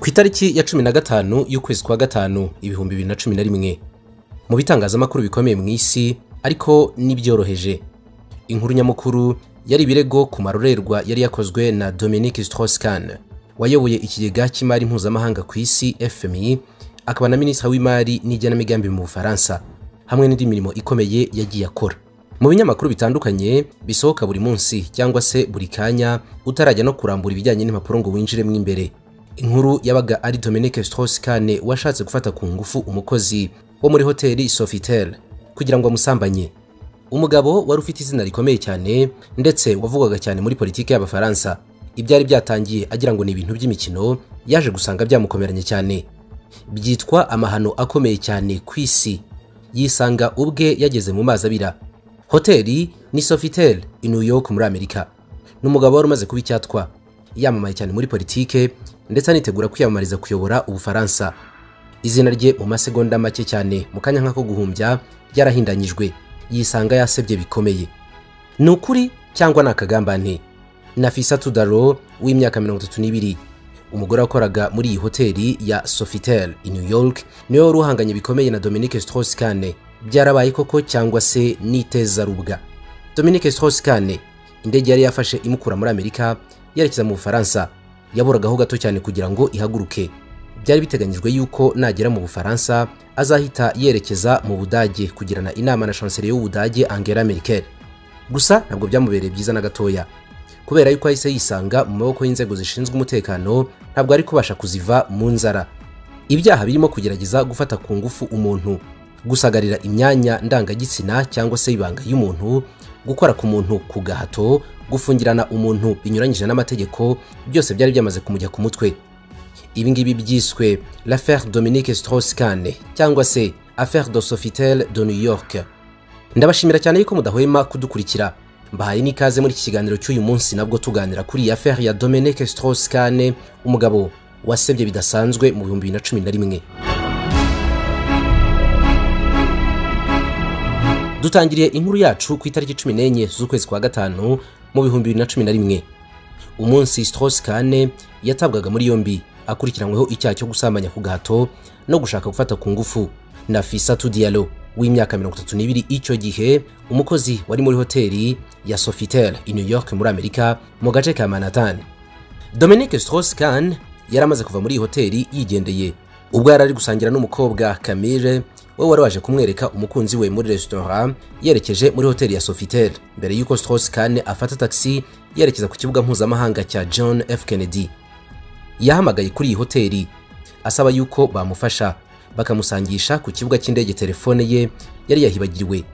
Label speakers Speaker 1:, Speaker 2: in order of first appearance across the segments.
Speaker 1: ku itariki ya cumi na gatanu y'ukwezi kwa gatanu ibihumbi bibiri na cumi na rimwe. Mu bitangazamakuru bikomeye mu isi ariko n'ibyoroheje. Inkuru nyamukuru yari ibirego ku marorerwa yari yakozwe na dominique strauss-kahn wayoboye ikigega cy'imari mpuzamahanga ku isi fmi akaba na minisitiri w'imari n'igenamigambi mu bufaransa hamwe n'indi mirimo ikomeye yagiye akora. Mu binyamakuru bitandukanye bisohoka buri munsi cyangwa se buri kanya utarajya no kurambura ibijyanye n'impapuro ngo winjiremo imbere. Inkuru yabaga ari dominique strauss-kahn washatse gufata ku ngufu umukozi wo muri hoteli sofitel. Kugira ngo amusambanye. Umugabo wari ufite izina rikomeye cyane ndetse wavugwaga cyane muri politiki y'abafaransa. Ibyari byatangiye agira ngo ni ibintu by'imikino yaje gusanga byamukomeranye cyane. Byitwa amahano akomeye cyane ku isi. Yisanga ubwe yageze mu mazi abira. Hoteli ni sofitel i new york muri amerika. Ni umugabo wari umaze kuba icyatwa. Yamamaye cyane muri politike ndetse anitegura kwiyamamariza kuyobora ubufaransa. Izina rye mu masegonda make cyane mu kanya nk'ako guhumbya ryarahindanyijwe. Yisanga yasebye bikomeye. Ni ukuri cyangwa ni akagambane nafisa tudaro w'imyaka mirongo itatu n'ibiri. Umugore wakoraga muri iyi hoteli ya sofitel i new york ni we wari uhanganye bikomeye na dominique strauss-kahn. Byarabaye koko cyangwa se n'itezarubwa. Dominique strauss-kahn indege yari yafashe imukura muri amerika yerekeza mu bufaransa. Yaburagaho gato cyane kugira ngo ihaguruke. Byari biteganyijwe yuko nagera mu bufaransa azahita yerekeza mu budage kugirana inama na chancelier y'ubudage angela merkel. Gusa ntabwo byamubereye byiza na gatoya. Kubera yuko ahise yisanga mu maboko y'inzego zishinzwe umutekano ntabwo ari kubasha kuziva mu nzara. Ibyaha birimo kugerageza gufata ku ngufu umuntu. Gusagarira imyanya ndangagitsina cyangwa se ibanga y'umuntu gukora ku muntu ku gahato gufungirana umuntu binyuranyije n'amategeko byose byari byamaze kumujya ku mutwe. Ibi ngibi byiswe l'affaire dominique strauss-kahn cyangwa se affaire de sofitel de new york. Ndabashimira cyane yuko mudahwema kudukurikira. Mbahaye n'ikaze muri iki kiganiro cy'uyu munsi nabwo tuganira kuri iyi affaire ya dominique strauss-kahn umugabo wasebye bidasanzwe mu bihumbi bibiri na cumi na rimwe. Dutangiriye inkuru yacu ku itariki cumi n'enye z'ukwezi kwa gatanu mu bihumbi bibiri na cumi na rimwe. Umunsi strauss-kahn yatabwaga muri yombi akurikiranyweho icyaha cyo gusambanya ku gahato no gushaka gufata ku ngufu. Na fisatu diallo w'imyaka mirongo itatu n'ibiri icyo gihe umukozi wari muri hoteli ya sofitel i new york muri amerika mu gace ka manhattan. Dominique strauss-kahn yari amaze kuva muri iyi hoteli yigendeye. Ubwo yari ari gusangira n'umukobwa camille we wari waje kumwereka umukunzi we muri resitora yerekeje muri hoteli ya sofitel. Mbere y'uko strauss-kahn afata taxi yerekeza ku kibuga mpuzamahanga cya john f. Kennedy. Yahamagaye kuri iyi hoteli asaba yuko bamufasha. Bakamusangisha ku kibuga cy'indege telefone ye yari yahibagiriwe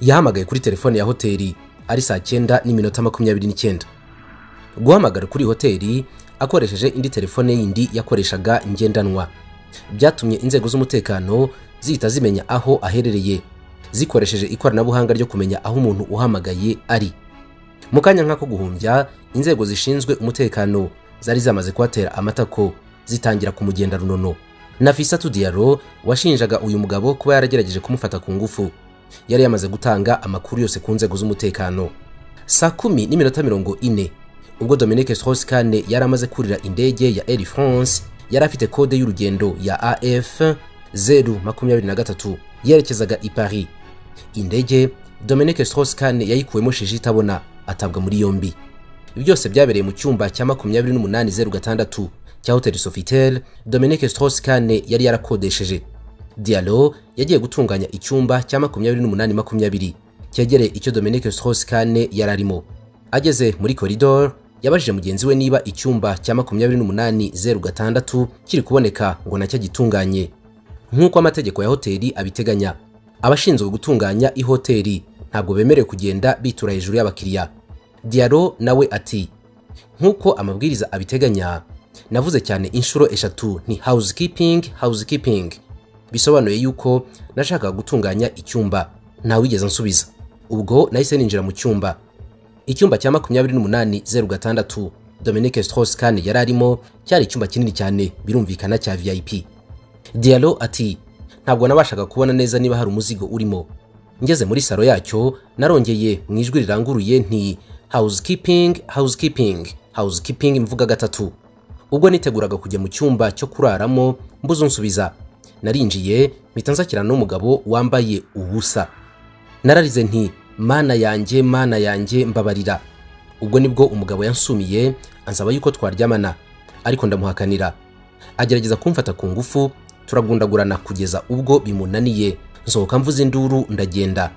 Speaker 1: yahamagaye kuri telefone ya hoteli ari saa cyenda n'iminota makumyabiri n'icyenda. Guhamagara kuri hoteli akoresheje indi telefone yindi yakoreshaga ngendanwa. Byatumye inzego z'umutekano zihita zimenya aho aherereye zikoresheje ikoranabuhanga ryo kumenya aho umuntu uhamagaye ari. Mu kanya nk'ako guhumbya inzego zishinzwe umutekano zari zamaze kuhatera amatako zitangira kumugenda runono. Nafisatu diallo washinjaga uyu mugabo kuba yaragerageje kumufata ku ngufu. Yari yamaze gutanga amakuru yose ku nzego z'umutekano. Saa kumi n'iminota mirongo ine ubwo dominique strauss-kahn yari amaze kurira indege ya air france yari afite kode y'urugendo ya af 023 yerekezaga i paris. Indege dominique strauss-kahn yayikuwemo shije itabona atabwa muri yombi. Byose byabereye mu cyumba cya makumyabiri n'umunani zeru gatandatu cya hoteli sofitel dominique strauss-kahn yari yarakodesheje. Diallo yagiye gutunganya icyumba cya makumyabiri n'umunani makumyabiri. Cyegereye icyo dominique strauss-kahn yari arimo ageze muri koridor yabajije mugenzi we niba icyumba cya makumyabiri n'umunani zeru gatandatu kiri kuboneka ngo na cyo gitunganye nk'uko amategeko ya hoteli abiteganya. Abashinzwe gutunganya ihoteli ntabwo bemerewe kugenda bitura hejuru y'abakiriya. Diallo nawe ati nk'uko amabwiriza abiteganya navuze cyane inshuro eshatu ni housekeeping housekeeping. Bisobanuye yuko nashakaga gutunganya icyumba ntawigeze nsubiza ubwo nahise ninjira mu cyumba. Icyumba cya makumyabiri n'umunani zeru gatandatu dominique strauss-kahn yari arimo cyari icyumba kinini cyane birumvikana cya vip diallo ati ntabwo nabashaga kubona neza niba hari umuzigo urimo. Ngeze muri salo yacyo narongeye mu ijwi riranguruye nti housekeeping housekeeping housekeeping mvuga gatatu. Ubwo niteguraga kujya mu cyumba cyo kuraramo mbuze unsubiza. Narinjiye mpita nsakirana n'umugabo wambaye ubusa. Nararize nti mana yanjye mana yanjye mbabarira. Ubwo ni bwo umugabo yansumiye ansaba yuko twaryamana. Ariko ndamuhakanira. Agerageza kumfata ku ngufu turagundagurana kugeza ubwo bimunaniye. Nsohoka mvuze induru ndagenda.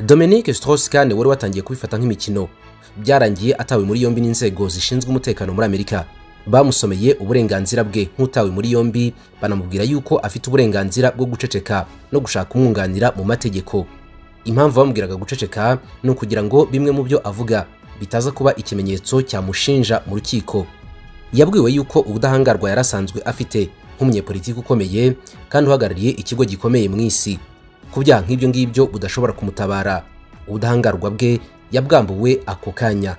Speaker 1: Dominique strauss-kahn wari watangiye kubifata nk'imikino. Byarangiye atawe muri yombi n'inzego zishinzwe umutekano muri amerika. Bamusomeye uburenganzira bwe nk'utawe muri yombi banamubwira yuko afite uburenganzira bwo guceceka no gushaka umwunganira mu mategeko. Impamvu bamubwiraga guceceka ni ukugira ngo bimwe mu byo avuga bitaza kuba ikimenyetso cyamushinja mu rukiko. Yabwiwe yuko ubudahangarwa yari asanzwe afite nk'umunyepolitiki ukomeye kandi uhagarariye ikigo gikomeye mu isi. Ku byaha nk'ibyo ngibyo budashobora kumutabara. Ubudahangarwa bwe yabwambuwe ako kanya.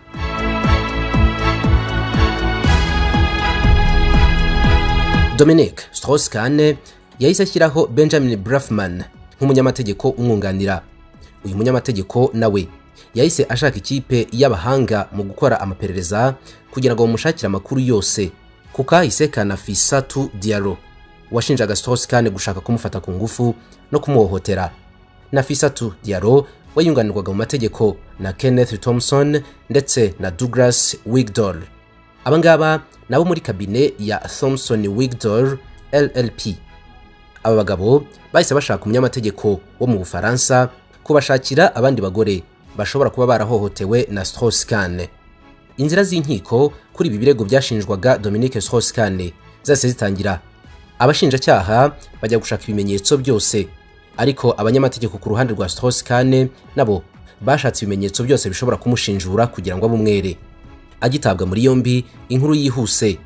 Speaker 1: Dominic strauss-kahn yahise ashyiraho benjamin brafman nk'umunyamategeko umwunganira. Uyu munyamategeko nawe yahise ashaka ikipe y'abahanga mu gukora amaperereza kugira ngo bamushakire amakuru yose. Ku kahise ka nafisatu diaro washinjaga strauss-kahn gushaka kumufata ku ngufu no kumuhohotera. Nafisatu diaro wayunganirwaga mu mategeko na kenneth thompson ndetse na douglas wigdor abangaba nabo muri kabine ya thompson wigdor llp aba bagabo bahise bashaka umunyamategeko wo mu bufaransa kubashakira abandi bagore bashobora kuba barahohotewe na strauss-kahn inzira z'inkiko kuri ibi birego byashinjwaga dominique strauss-kahn. Zose zitangira abashinjacyaha bajya gushaka ibimenyetso byose. Ariko abanyamategeko ku ruhande rwa strauss-kahn nabo bashatse ibimenyetso byose bishobora kumushinjura kugira ngo abe umwere agitabwa muri yombi inkuru yihuse.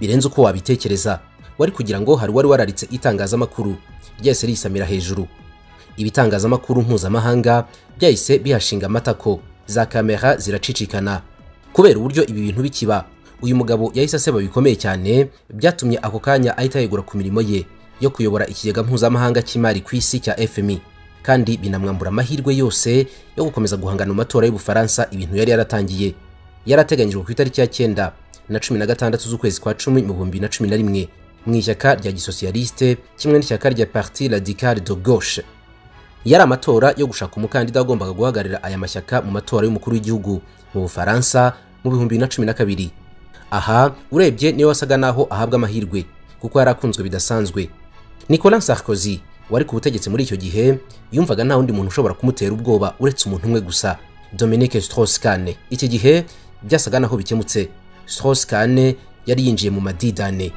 Speaker 1: Birenze uko wabitekereza. Wari kugira ngo hari wari wararitse itangazamakuru. Ryahise risamira hejuru. Ibitangazamakuru mpuzamahanga byahise bihashinga amatako. Za kamera ziracicikana. Kubera uburyo ibi bintu bikiba. Uyu mugabo yahise aseba bikomeye cyane byatumye ako kanya ahita yegura ku mirimo ye yo kuyobora ikigega mpuzamahanga cy'imari ku isi cya fmi kandi binamwambura amahirwe yose yo gukomeza guhangana mu matora y'ubufaransa ibintu yari yaratangiye. Yarateganyijwe ku itariki ya cyenda na cumi na gatandatu z'ukwezi kwa cumi mu bihumbi na cumi na rimwe mu ishyaka rya gisosiyaliste kimwe n'ishyaka rya parti radical de gauche. Yari amatora yo gushaka umukandida wagombaga guhagararira aya mashyaka mu matora y'umukuru w'igihugu. Mu bufaransa mu bihumbi bibiri na cumi na kabiri. Aha urebye ni we wasaga naho ahabwa amahirwe kuko yari akunzwe bidasanzwe. Nicolas sarkozy wari ku butegetsi muri icyo gihe yumvaga nta wundi muntu ushobora kumutera ubwoba uretse umuntu umwe gusa dominique strauss-kahn. Iki gihe byasaga naho bikemutse. Strauss-kahn yari yinjiye mu madidane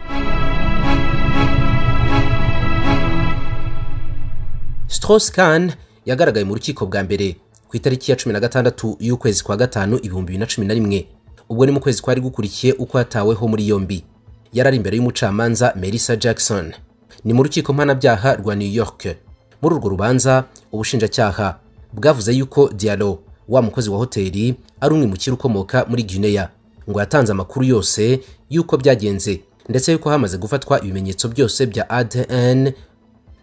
Speaker 1: strauss-kahn yagaragaye mu rukiko bwa mbere. Ku itariki ya cumi na gatandatu y'ukwezi kwa gatanu ibihumbi bibiri na cumi na rimwe. Ubwo ni mu kwezi kwari gukurikiye uko yataweho muri yombi. Yari ari imbere y'umucamanza melissa jackson. Ni mu rukiko mpanabyaha rwa new york. Muri urwo rubanza ubushinjacyaha bwavuze yuko dialo wa mukozi wa hoteli ari umwimukira ukomoka muri guinea. Ngo yatanze amakuru yose y'uko byagenze ndetse yuko hamaze gufatwa ibimenyetso byose bya adn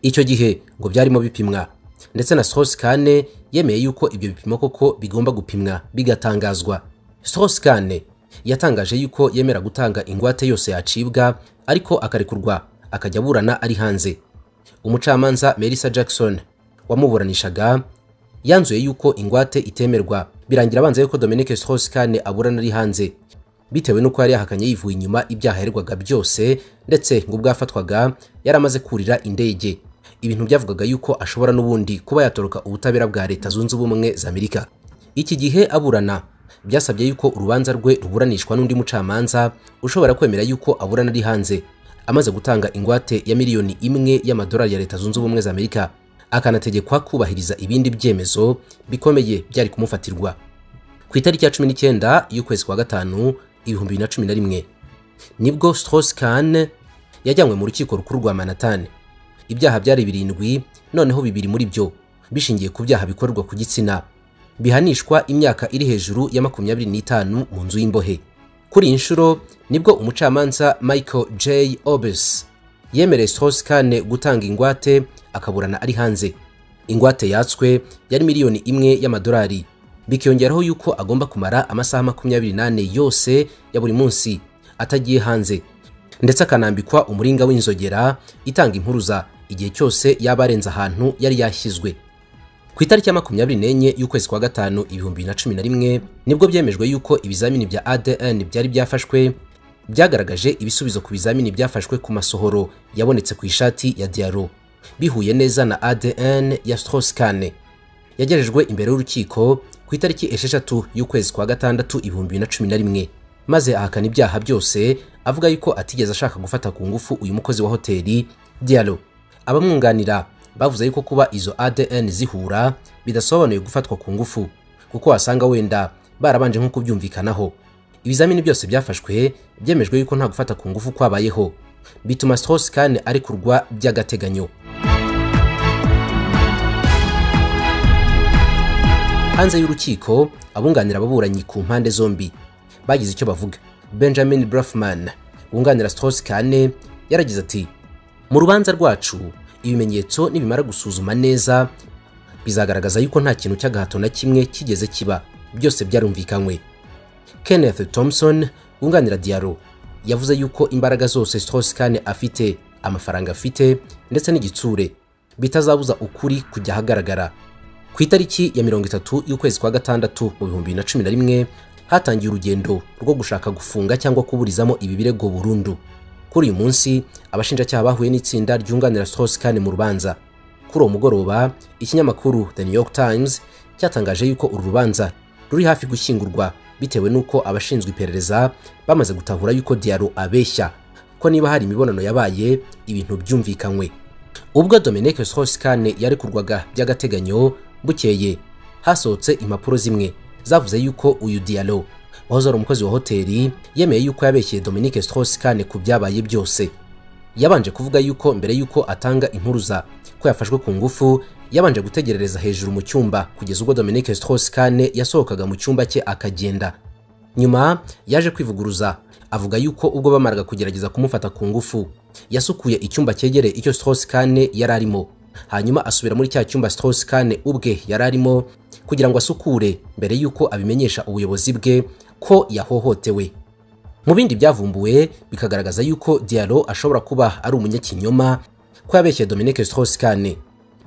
Speaker 1: icyo gihe ngo byarimo bipimwa. Ndetse na strauss-kahn yemeye yuko ibyo bipimo koko bigomba gupimwa bigatangazwa. Strauss-kahn yatangaje yuko yemera gutanga ingwate yose yacibwa ariko akarekurwa akajya aburana ari hanze. Umucamanza melissa jackson wamuburanishaga yanzuye yuko ingwate itemerwa. Birangira abanza yuko dominique strauss-kahn aburana ari hanze. Bitewe n'uko yari yahakanye yivuye inyuma ibyaha yaregwaga byose ndetse ngo ubwo yafatwaga yari amaze kurira indege. Ibintu byavugaga yuko ashobora n'ubundi kuba yatoroka ubutabera bwa leta zunze ubumwe za amerika. Iki gihe aburana byasabye yuko urubanza rwe ruburanishwa n'undi mucamanza ushobora kwemera yuko aburana ari hanze. Amaze gutanga ingwate ya miliyoni imwe y'amadolari ya leta zunze ubumwe za amerika akanategekwa kubahiriza ibindi byemezo bikomeye byari kumufatirwa. Ku itariki ya cumi n'icyenda y'ukwezi kwa gatanu ibihumbi bibiri na cumi na rimwe ni bwo strauss-kahn yajyanywe mu rukiko rukuru rwa manhattan. Ibyaha byari birindwi noneho bibiri muri byo bishingiye ku byaha bikorerwa ku gitsina. Bihanishwa imyaka iri hejuru ya makumyabiri n'itanu mu nzu y'imbohe. Kuri iyi nshuro ni bwo umucamanza michael j. Obes yemereye strauss-kahn gutanga ingwate akaburana ari hanze. Ingwate yatswe yari miliyoni imwe y'amadolari. Bikiyongeraho yuko agomba kumara amasaha makumyabiri n'ane yose ya buri munsi atagiye hanze. Ndetse akanambikwa umuringa w'inzogera itanga impuruza. Igihe cyose yaba arenze ahantu yari yashyizwe. Ku itariki ya makumyabiri n'enye y'ukwezi kwa gatanu ibihumbi bibiri na cumi na rimwe ni bwo byemejwe yuko ibizamini bya ADN byari byafashwe byagaragaje ibisubizo ku bizamini byafashwe ku masohoro yabonetse ku ishati ya Diallo bihuye neza na ADN ya Strauss-Kahn. Yagejejwe imbere y'urukiko ku itariki esheshatu y'ukwezi kwa gatandatu ibihumbi bibiri na cumi na rimwe. Maze ahakana ibyaha byose avuga yuko atigeze ashaka gufata ku ngufu uyu mukozi wa hoteli Diallo abamwunganira bavuze yuko kuba izo ADN zihura bidasobanuye gufatwa ku ngufu kuko wasanga wenda barabanje nko kubyumvikanaho ibizamini byose byafashwe byemejwe yuko nta gufata ku ngufu kwabayeho. Bituma Strauss-Kahn arekurwa by'agateganyo. Hanze y'urukiko abunganira ababuranyi ku mpande zombi. Bagize icyo bavuga. Benjamin brafman wunganira Strauss-Kahn yaragize ati mu rubanza rwacu ibimenyetso nibimara gusuzuma neza bizagaragaza yuko nta kintu cy'agahato na kimwe kigeze kiba. Byose byarumvikanywe. Kenneth thompson wunganira diaro yavuze yuko imbaraga zose Strauss-Kahn afite amafaranga afite ndetse n'igitsure bitazabuza ukuri kujya ahagaragara. Ku itariki ya mirongo itatu y'ukwezi kwa gatandatu mu bihumbi na cumi na rimwe hatangiye urugendo rwo gushaka gufunga cyangwa kuburizamo ibi birego burundu. Kuri uyu munsi abashinjacyaha bahuye n'itsinda ryunganira Strauss-Kahn mu rubanza. Kuri uwo mugoroba ikinyamakuru The New York Times cyatangaje yuko uru rubanza ruri hafi gushyingurwa bitewe n'uko abashinzwe iperereza bamaze gutahura yuko Diallo abeshya ko niba hari imibonano yabaye ibintu byumvikanywe. Ubwo Dominique Strauss-Kahn yarekurwaga by'agateganyo bukeye hasohotse impapuro zimwe. Zavuze yuko uyu Diallo wahoze ari umukozi wa hoteli yemeye yuko yabeshyeye Dominique Strauss-Kahn ku byabaye byose. Yabanje kuvuga yuko mbere yuko atanga impuruza ko yafashwe ku ngufu yabanje gutegerereza hejuru mu cyumba kugeza ubwo Dominique Strauss-Kahn yasohokaga mu cyumba cye akagenda. Nyuma yaje kwivuguruza avuga yuko ubwo bamaraga kugerageza kumufata ku ngufu. Yasukuye icyumba cyegereye icyo Strauss-Kahn yari arimo hanyuma asubira muri cya cyumba Strauss-Kahn ubwe yari arimo kugira ngo asukure mbere yuko abimenyesha ubuyobozi bwe ko yahohotewe. Mu bindi byavumbuwe bikagaragaza yuko Diallo ashobora kuba ari umunyakinyoma ko yabeshye Dominique Strauss-Kahn.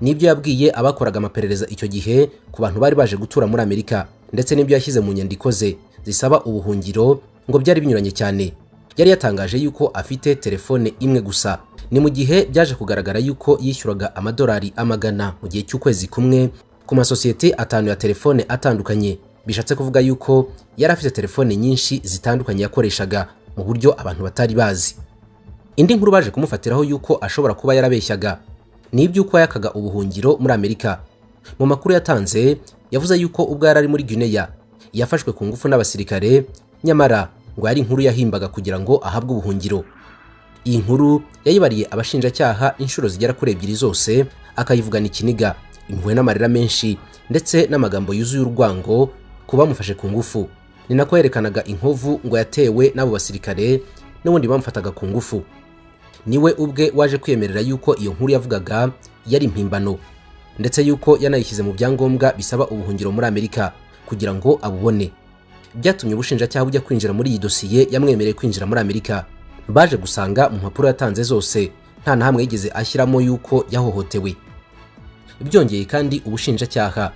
Speaker 1: Nibyo yabwiye abakoraga amaperereza icyo gihe ku bantu bari baje gutura muri Amerika ndetse n'ibyo yashyize mu nyandiko ze zisaba ubuhungiro ngo byari binyuranye cyane. Yari yatangaje yuko afite telefone imwe gusa. Ni mu gihe byaje kugaragara yuko yishyuraga amadolari amagana mu gihe cy'ukwezi kumwe ku masosiyete atanu ya telefone atandukanye. Bishatse kuvuga yuko yari afite telefone nyinshi zitandukanye yakoreshaga mu buryo abantu batari bazi. Indi nkuru baje kumufatiraho yuko ashobora kuba yarabeshyaga ni iby'uko yakaga ubuhungiro muri Amerika. Mu makuru yatanze yavuze yuko ubwo yari ari muri Guinea. Yafashwe ku ngufu n'abasirikare nyamara ngo yari inkuru yahimbaga kugira ngo ahabwe ubuhungiro. Iyi nkuru yayibariye abashinjacyaha inshuro zigera kuri ebyiri zose akayivugana ikiniga impuhwe n'amarira menshi ndetse n'amagambo yuzuye urwango ku bamufashe ku ngufu. Ni nako yerekanaga inkovu ngo yatewe n'abo basirikare n'ubundi bamufataga ku ngufu. Niwe ubwe waje kwemerera yuko iyo nkuru yavugaga yari impimbano ndetse yuko yanayishyize mu byangombwa bisaba ubuhungiro muri Amerika kugira ngo abubone. Byatumye ubushinjacyaha bujya kwinjira muri iyi dosiye yamwemereye kwinjira muri Amerika. Baje gusanga mu mpapuro yatanze zose nta na hamwe yigeze ashyiramo yuko yahohotewe. Byongeye kandi ubushinjacyaha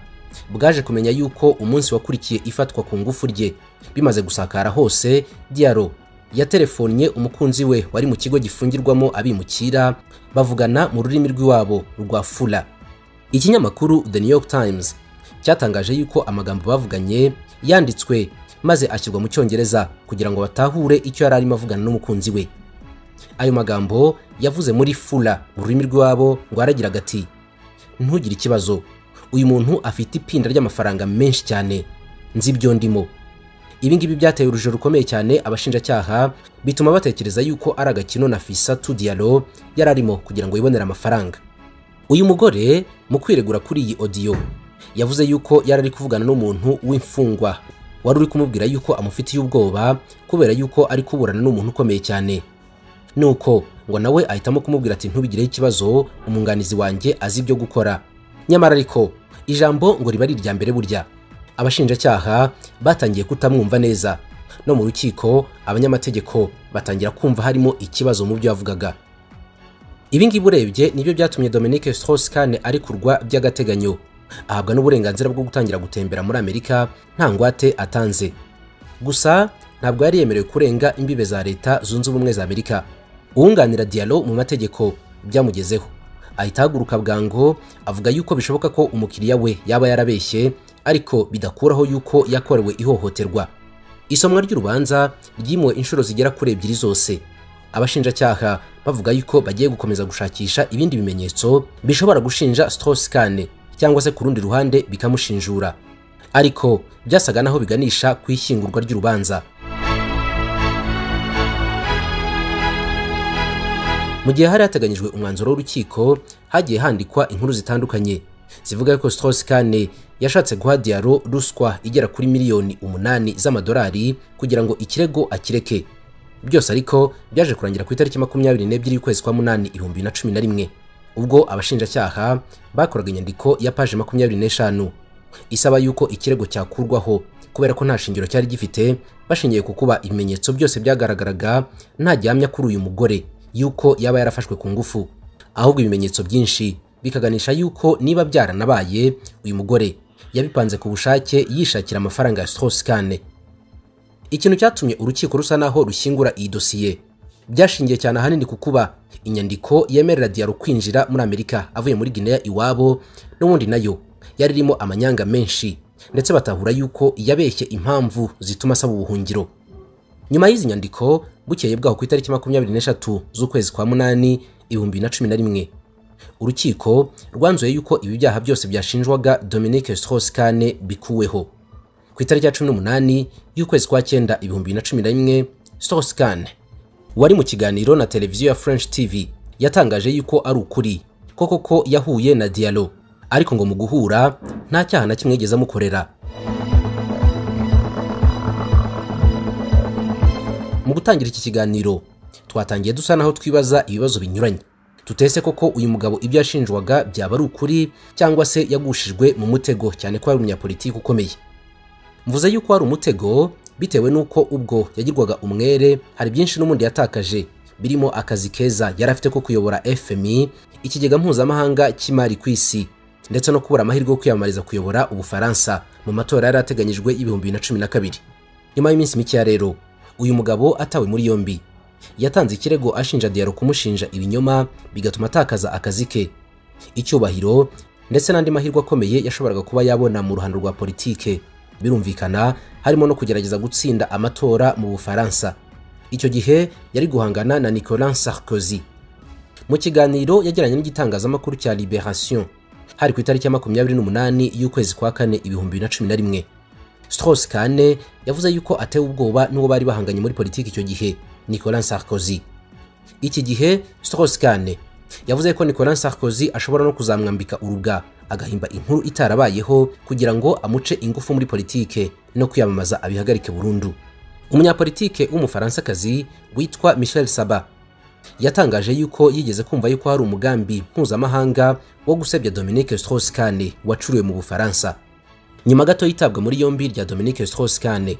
Speaker 1: bwaje kumenya yuko umunsi wakurikiye ifatwa ku ngufu rye. Bimaze gusakara hose Diallo yaterefonnye umukunzi we wari mu kigo gifungirwamo abimukira bavugana mu rurimi rw'iwabo rwa Fula. Ikinyamakuru The New York Times cyatangaje yuko amagambo bavuganye yanditswe maze ashyirwa mu cyongereza kugira ngo batahure icyo yari arimo avugana n'umukunzi we. Ayo magambo yavuze muri Fula mu rurimi rw'iwabo ngo aragiraga ati ntugire ikibazo. Uyu muntu afite ipinda ry'amafaranga menshi cyane. Nzi ibyo ndimo. Ibi ngibi byateye urujijo rukomeye cyane abashinjacyaha bituma batekereza yuko ari agakino na Fisatu Diallo yari arimo kugira ngo yibonere amafaranga. Uyu mugore mu kwiregura kuri iyi audio yavuze yuko yari ari kuvugana n'umuntu w'imfungwa. Wari uri kumubwira yuko amufitiye ubwoba kubera yuko ari kuburana n'umuntu ukomeye cyane. Nuko ngo nawe ahitamo kumubwira ati ntubigireho ikibazo umwunganizi wanjye azi ibyo gukora. Nyamara ariko ijambo ngo riba ari irya mbere burya. Abashinjacyaha batangiye kutamwumva neza. No mu rukiko abanyamategeko batangira kumva harimo ikibazo mu byo yavugaga. Ibi ngibi urebye ni byo byatumye Dominique Strauss-Kahn arekurwa by'agateganyo. Ahabwa n'uburenganzira bwo gutangira gutembera muri Amerika nta ngwate atanze. Gusa ntabwo yari yemerewe kurenga imbibe za leta zunze ubumwe za Amerika. Uwunganira Diallo mu mategeko byamugezeho. Ahita ahaguruka bwango avuga yuko bishoboka ko umukiriya we yaba yarabeshye ariko bidakuraho yuko yakorewe ihohoterwa. Isomwa ry'urubanza ryimuwe inshuro zigera kuri ebyiri zose. Abashinjacyaha bavuga yuko bagiye gukomeza gushakisha ibindi bimenyetso bishobora gushinja Strauss-Kahn. Cyangwa se ku rundi ruhande bikamushinjura. Ariko byasaga naho biganisha ku ishyingurwa ry'urubanza. Mu gihe hari hateganyijwe umwanzuro w'urukiko hagiye handikwa inkuru zitandukanye. Zivuga ko Strauss-Kahn yashatse guha Diallo ruswa igera kuri miliyoni umunani z'amadolari kugira ngo ikirego akireke. Byose ariko byaje kurangira ku itariki makumyabiri n'ebyiri y'ukwezi kwa munani ibihumbi na cumi na rimwe. Ubwo abashinjacyaha bakoraga inyandiko ya paje makumyabiri n'eshanu. Isaba yuko ikirego cyakurwaho kubera ko nta shingiro cyari gifite bashingiye ku kuba ibimenyetso byose byagaragaraga nta gihamya kuri uyu mugore yuko yaba yarafashwe ku ngufu. Ahubwo ibimenyetso byinshi bikaganisha yuko niba byaranabaye uyu mugore yabipanze ku bushake yishakira amafaranga ya Strauss-Kahn ikintu cyatumye urukiko rusa naho rushyingura iyi dosiye byashingiye cyane ahanini ku kuba inyandiko yemerera Diallo kwinjira muri Amerika avuye muri Guinea iwabo n'ubundi na yo yari irimo amanyanga menshi ndetse batahura yuko yabeshye impamvu zituma asaba ubuhungiro. Nyuma y'izi nyandiko bukeye bwaho ku itariki makumyabiri n'eshatu z'ukwezi kwa munani ibihumbi na cumi na rimwe. Urukiko rwanzuye yuko ibi byaha byose byashinjwaga Dominique Strauss-Kahn bikuweho. Ku itariki ya cumi n'umunani y'ukwezi kwa cyenda ibihumbi na cumi na rimwe Strauss-Kahn wari mu kiganiro na televiziyo ya French TV yatangaje yuko ari ukuri. Koko ko yahuye na Diallo. Ariko ngo mu guhura nta cyaha na kimwe yigeze amukorera. Mu gutangira iki kiganiro twatangiye dusa naho twibaza ibibazo binyuranye. Tutese koko uyu mugabo ibyo yashinjwaga byaba ari ukuri cyangwa se yagushijwe mu mutego cyane ko ari umunyapolitiki ukomeye. Mvuze yuko ari umutego bitewe n'uko ubwo yagirwaga umwere hari byinshi n'ubundi yatakaje. Birimo akazi keza yari afite ko kuyobora FMI ikigega mpuzamahanga cy'imari ku isi ndetse no kubura amahirwe yo kwiyamamariza kuyobora ubufaransa. Mu matora yari ateganyijwe y'ibihumbi na cumi na kabiri. Nyuma y'iminsi mikeya rero uyu mugabo atawe muri yombi. Yatanze ikirego ashinja Diallo kumushinja ibinyoma bigatuma atakaza akazi ke. Icyubahiro ndetse n'andi mahirwe akomeye yashoboraga kuba yabona mu ruhando rwa politike. Birumvikana harimo no kugerageza gutsinda amatora mu Bufaransa. Icyo gihe yari guhangana na Nicolas Sarkozy. Mu kiganiro yagiranye n'igitangazamakuru cya Liberation hari ku itariki ya makumyabiri n'umunani y'ukwezi kwa kane ibihumbi na cumi na rimwe. Strauss-Kahn yavuze yuko atewe ubwoba n'uwo bari bahanganye muri politiki icyo gihe Nicolas Sarkozy. Iki gihe Strauss-Kahn yavuze ko Nicolas Sarkozy ashobora no kuzamwambika urubwa agahimba inkuru itarabayeho kugira ngo amuce ingufu muri politike no kwiyamamaza abihagarike burundu. Umunyapolitike w'umufaransakazi witwa Michel Saba yatangaje yuko yigeze kumva yuko hari umugambi mpuzamahanga wo gusebya Dominique Strauss-Kahn wacuriwe mu Bufaransa. Nyuma gato yitabwa muri yombi rya Dominique Strauss-Kahn.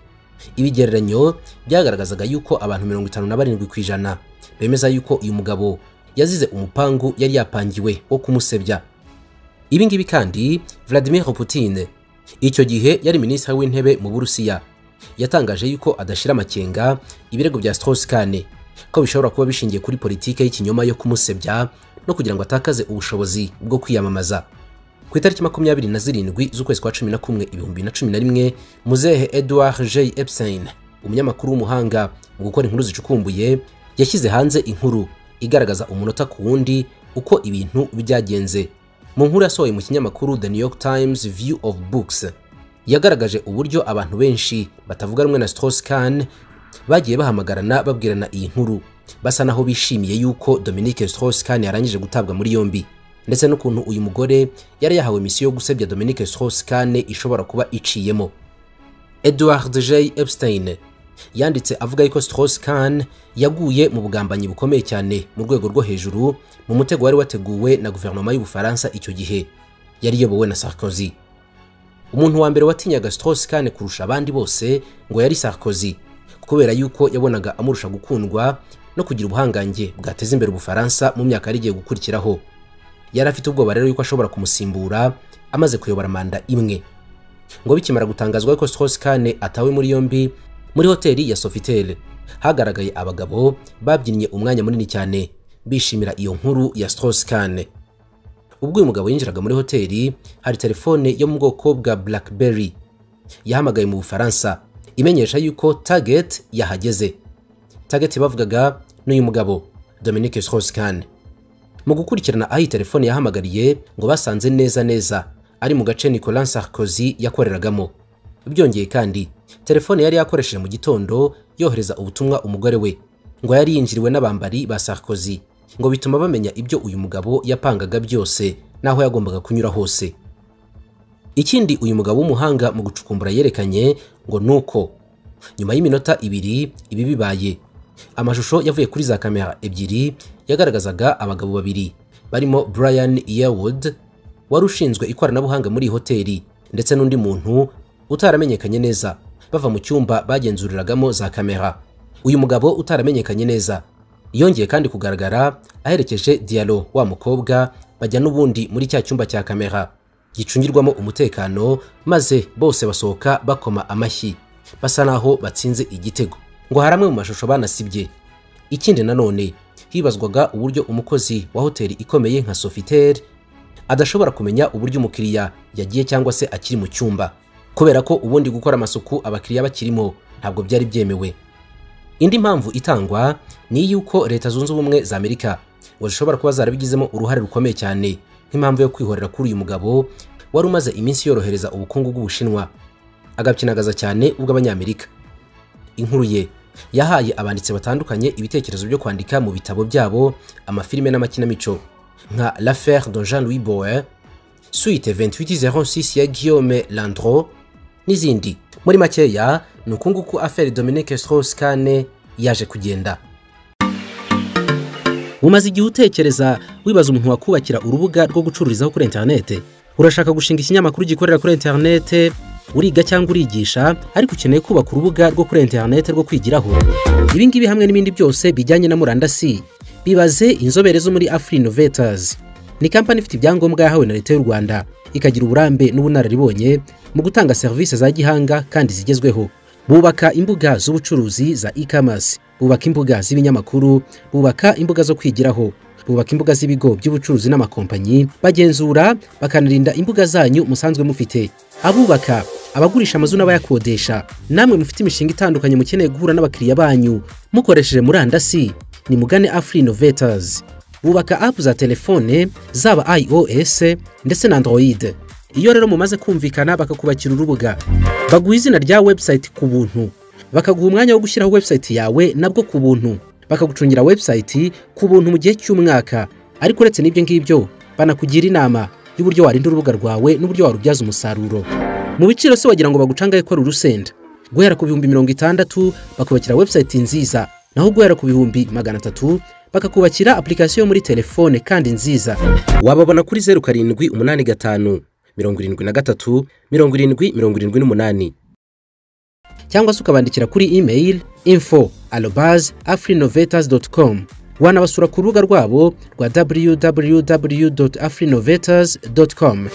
Speaker 1: Ibigereranyo byagaragazaga yuko abantu mirongo itanu na barindwi ku ijana bemeza yuko uyu mugabo yazize umupangu yari yapangiwe wo kumusebya. Ibi ngibi kandi Vladimir Putin. Icyo gihe yari minisitiri w'intebe mu Burusiya. Yatangaje yuko adashira amakenga ibirego bya Strauss-Kahn ko bishobora kuba bishingiye kuri politike y'ikinyoma yo kumusebya no kugira ngo atakaze ubushobozi bwo kwiyamamaza. Ku itariki makumyabiri na zirindwi z'ukwezi kwa cumi na kumwe ibihumbi na cumi na rimwe muzehe Edward J. Epstein umunyamakuru w'umuhanga mu gukora inkuru zicukumbuye yashyize hanze inkuru igaragaza umunota ku wundi uko ibintu byagenze. Mu nkuru yasohoye mu kinyamakuru The New York Times View of Books yagaragaje uburyo abantu benshi batavuga rumwe na Strauss-Kahn bagiye bahamagarana babwirana iyi nkuru. Basa naho bishimiye yuko Dominique Strauss-Kahn yarangije gutabwa muri yombi. Ndetse n'ukuntu uyu mugore yari yahawe misiyo yo gusebya Dominique Strauss-Kahn ishobora kuba iciyemo. Edward J Epstein yanditse avuga yuko Strauss-Kahn yaguye mu bugambanyi bukomeye cyane mu rwego rwo hejuru mu mutego wari wateguwe na guverinoma y'Ubufaransa icyo gihe. Yari iyobowe na Sarkozy. Umuntu wa mbere watinyaga Strauss Kahn kurusha abandi bose ngo yari Sarkozy kubera yuko yabonaga amurusha gukundwa no kugira ubuhangange bwateza imbere ubufaransa mu myaka yari igiye gukurikiraho. Yari afite ubwoba rero yuko ashobora kumusimbura amaze kuyobora manda imwe. Ngo bikimara gutangazwa ko Strauss Kahn atawe muri yombi muri hoteli ya Sofitel. Hagaragaye abagabo babyinnye umwanya munini cyane bishimira iyo nkuru ya Strauss ubwo uyu mugabo yinjiraga muri hoteli hari telefone yo mu bwoko bwa Blackberry. Yahamagaye mu Bufaransa imenyesha yuko Target yahageze. Target bavugaga n'uyu mugabo Dominique Strauss-Kahn. Mu gukurikirana aho iyi telefone yahamagariye ngo basanze neza neza ari mu gace Nicolas Sarkozy yakoreragamo. Byongeye kandi telefone yari yakoresheje mu gitondo yohereza ubutumwa umugore we ngo yari yinjiriwe n'abambari ba Sarkozy ngo bituma bamenya ibyo uyu mugabo yapangaga byose n'aho yagombaga kunyura hose. Ikindi uyu mugabo w'umuhanga mu gucukumbura yerekanye ngo nuko nyuma y'iminota ibiri ibi bibaye. Amashusho yavuye kuri za kamera ebyiri yagaragazaga abagabo babiri barimo Brian Yearwood wari ushinzwe ikoranabuhanga muri iyi hoteli ndetse n'undi muntu utaramenyekanye neza. Bava mu cyumba bagenzuriragamo za kamera. Uyu mugabo utaramenyekanye neza. Yongeye kandi kugaragara aherekeje Diallo wa mukobwa bajya n'ubundi muri cya cyumba cya kamera. Gicungirwamo umutekano maze bose basohoka bakoma amashyi. Basa naho batsinze igitego. Ngo hari amwe mu mashusho banasibye. Ikindi nanone hibazwaga uburyo umukozi wa hoteli ikomeye nka Sofitel adashobora kumenya uburyo umukiriya yagiye cyangwa se akiri mu cyumba. Kubera ko ubundi gukora amasuku abakiriya bakirimo ntabwo byari byemewe. Indi mpamvu itangwa ni iy'uko leta zunze ubumwe za amerika zishobora kuba zarabigizemo uruhare rukomeye cyane nk'impamvu yo kwihorera kuri uyu mugabo wari umaze iminsi yorohereza ubukungu bw'ubushinwa. Agakinagaza cyane ubw'abanyamerika. Inkuru ye yahaye abanditsi batandukanye ibitekerezo byo kwandika mu bitabo byabo amafilime n'amakinamico. Nka l'affaire de Jean Louis Boer suite 2806 ya Guillaume Landreau n'izindi. Muri makeya ni ukunguku affaire Dominique Strauss-Kahn yaje kugenda. Umaze igihe utekereza wibaza umuntu wakubakira urubuga rwo gucururizaho kuri interinete urashaka gushinga ikinyamakuru gikorera kuri interinete uriga cyangwa urigisha ariko ukeneye kubaka urubuga rwo kuri interinete rwo kwigiraho? Ibi ngibi hamwe n'ibindi byose bijyanye na murandasi bibaze inzobere zo muri afri innovators. Ni kampani ifite ibyangombwa yahawe na leta y'u rwanda. Ikagira uburambe n'ubunararibonye mu gutanga serivisi za gihanga kandi zigezweho. Bubaka imbuga z'ubucuruzi za e-commerce. Bubaka imbuga z'ibinyamakuru. Bubaka imbuga zo kwigiraho. Bubaka imbuga z'ibigo by'ubucuruzi n'amakompanyi. Bagenzura bakanarinda imbuga zanyu musanzwe mufite. Abubaka abagurisha amazu n'abayakodesha. Namwe mufite imishinga itandukanye mukeneye guhura n'abakiriya banyu. Mukoresheje murandasi. Ni mugane afri innovators. Bubaka app za telefone zaba ios ndetse na android. Iyo rero mumaze kumvikana bakakubakira urubuga. Baguha izina rya website ku buntu. Bakaguha umwanya wo gushyiraho website yawe nabwo ku buntu. Bakagucungira website ku buntu mu gihe cy'umwaka. Ariko uretse n'ibyo ngibyo banakugira inama y'uburyo warinda urubuga rwawe n'uburyo warubyaza umusaruro. Mu biciro se wagira ngo bagucangaye ko ari urusenda. Guhera ku bihumbi mirongo itandatu bakubakira website nziza. Naho guhera ku bihumbi magana atatu bakakubakira application muri telefone kandi nziza. Wababona kuri zeru karindwi umunani gatanu mirongo irindwi na gatatu mirongo irindwi mirongo irindwi n'umunani. Cyangwa se ukabandikira kuri email info arobase afrinovators com. Wanabasura ku rubuga rwabo rwa www afrinovators com.